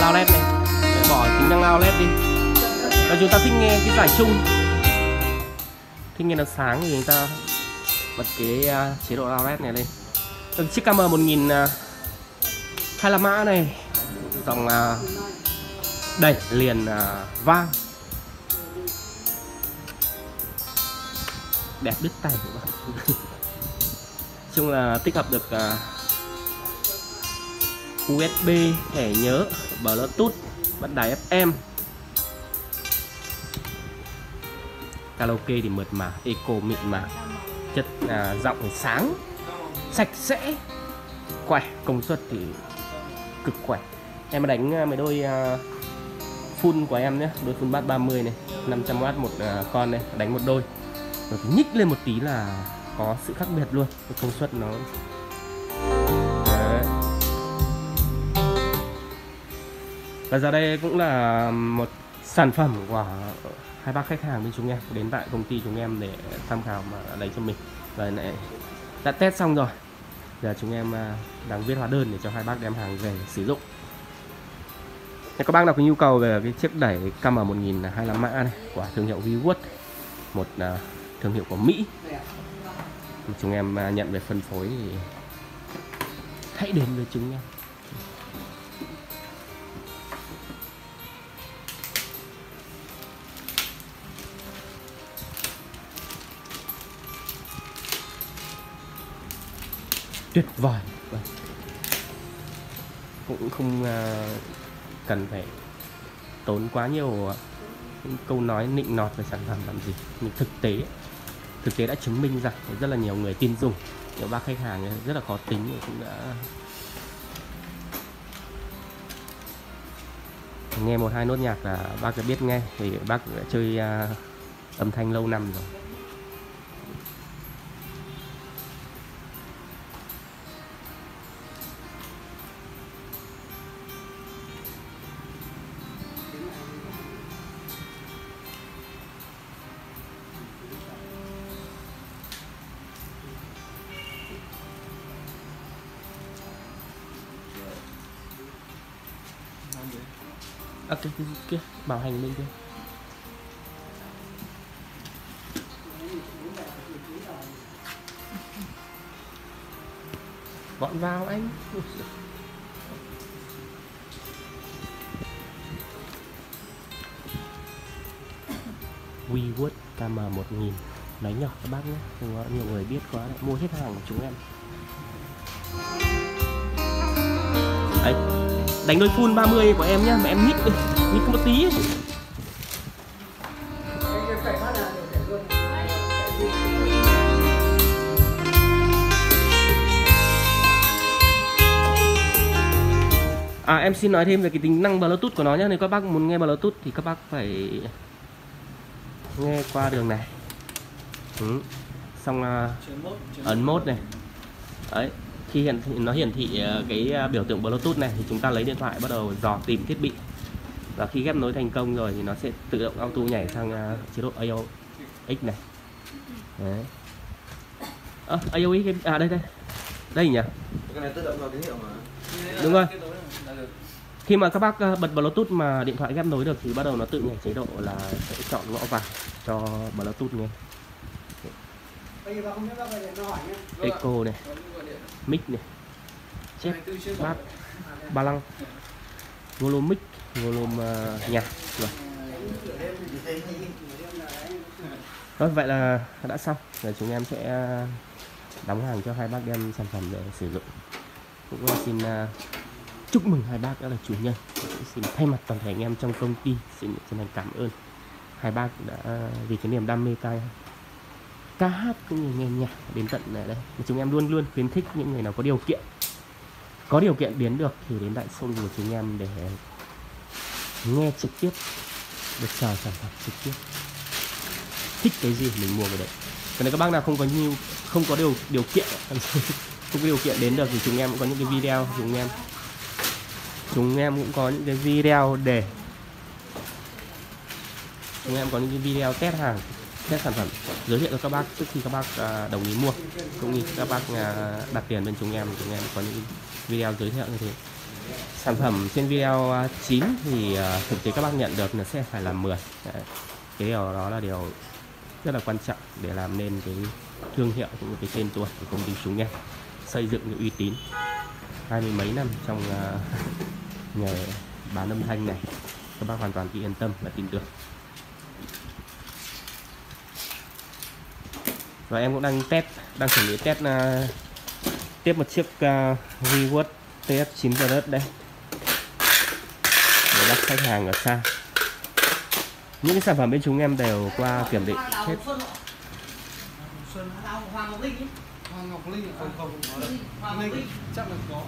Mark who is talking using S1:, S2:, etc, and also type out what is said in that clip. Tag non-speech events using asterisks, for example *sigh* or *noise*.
S1: lao led này để bỏ tính năng lao led đi. Và chúng ta thích nghe cái giải chung. Thích nghe nó sáng thì chúng ta bật cái uh, chế độ lao led này lên. Được chiếc KM 1000 uh, 25 mã này. Dòng à, uh, đẩy liền uh, vang. Đẹp đứt tay các bạn. *laughs* chung là tích hợp được à, uh, USB thẻ nhớ Bluetooth bắt đài FM karaoke thì mượt mà eco mịn mà. Chất à, giọng sáng sạch sẽ khỏe. Công suất thì cực khỏe. Em đánh à, mấy đôi uh, full của em nhé. Đôi full bát 30 này 500W một uh, con này đánh một đôi. Rồi nhích lên một tí là có sự khác biệt luôn, cái công suất nó Đấy. và giờ đây cũng là một sản phẩm của hai bác khách hàng bên chúng em, đến tại công ty chúng em để tham khảo mà lấy cho mình. Và lại đã test xong rồi. Giờ chúng em à, đang viết hóa đơn để cho hai bác đem hàng về sử dụng. Nếu các bác nào có nhu cầu về cái chiếc đẩy KM1025 mã này của thương hiệu Vwood một à, thương hiệu của Mỹ chúng em à, nhận về phân phối thì hãy đến với chúng em. Tuyệt vời. Cũng không à, cần phải tốn quá nhiều những câu nói nịnh nọt về sản phẩm làm gì. Nhưng thực tế thực tế đã chứng minh rằng rất là nhiều người tin dùng. Nhiều bác khách hàng rất là khó tính cũng đã nghe một hai nốt nhạc là bác đã biết nghe thì bác đã chơi uh, âm thanh lâu năm rồi. À, kia, kia, kia bảo hành bên kia. Gọn vào anh. WeWood KM1000 nói nhỏ các bác nhé không có nhiều người biết quá mua hết hàng của chúng em. Đấy đánh đôi full 30 của em nhá mà em nhích nhích một tí ấy. À em xin nói thêm về cái tính năng Bluetooth của nó nhé Nếu các bác muốn nghe Bluetooth thì các bác phải nghe qua đường này ừ. Xong là ấn mode này Đấy khi thị, nó hiển thị ờ, cái ờ, biểu tượng Bluetooth này thì chúng ta lấy điện thoại bắt đầu dò tìm thiết bị. Và khi ghép nối thành công rồi thì nó sẽ tự động auto nhảy sang ờ, chế độ AOX này. Đấy. À, AOX à đây đây. Đây nhỉ?
S2: Cái này tự động vào tín hiệu mà.
S1: Đúng rồi. Khi mà các bác bật Bluetooth mà điện thoại ghép nối được thì bắt đầu nó tự nhảy chế độ là sẽ chọn gõ vào cho Bluetooth nghe Echo này mic này chép bát ba lăng. Volume mic Volume uh, nhạc rồi. Rồi vậy là đã xong. Rồi chúng em sẽ à, đóng hàng cho hai bác đem sản phẩm để sử dụng. Cũng à, xin uh, chúc mừng hai bác đã là chủ nhân. Cũng xin thay mặt toàn thể anh em trong công ty xin chân thành cảm ơn. Hai bác đã vì cái niềm đam mê tay ca hát cũng như nghe nhạc đến tận này đây. Chúng em luôn luôn khuyến khích những người nào có điều kiện, có điều kiện đến được thì đến đại showroom của chúng em để nghe trực tiếp, được chờ sản phẩm trực tiếp. Thích cái gì mình mua cái đấy. Còn nếu các bác nào không có nhiều, không có điều điều kiện, *laughs* không có điều kiện đến được thì chúng em cũng có những cái video chúng em. Chúng em cũng có những cái video để, chúng em có những cái video test hàng test sản phẩm. Giới thiệu cho các bác trước khi các bác à, đồng ý mua cũng như các bác à, đặt tiền bên chúng em chúng em có những video giới thiệu như thế. Sản phẩm trên video à, 9 thì thực tế các bác nhận được là sẽ phải là 10 Đấy. cái điều đó là điều rất là quan trọng để làm nên cái thương hiệu cũng như cái tên tuổi của công ty chúng em. Xây dựng cái uy tín. Hai mươi mấy năm trong uh, *laughs* nghề bán âm thanh này các bác hoàn toàn yên tâm và tin tưởng. Và em cũng đang test đang chuẩn bị test uh, tiếp một chiếc uh, Reward TS9 Plus đây để bắt khách hàng ở xa những cái sản phẩm bên chúng em đều qua kiểm định hết
S3: Xuân Hoàng Ngọc Linh ấy.
S2: Hoàng Ngọc Linh
S3: Hoàng Ngọc Linh.
S2: chắc là có?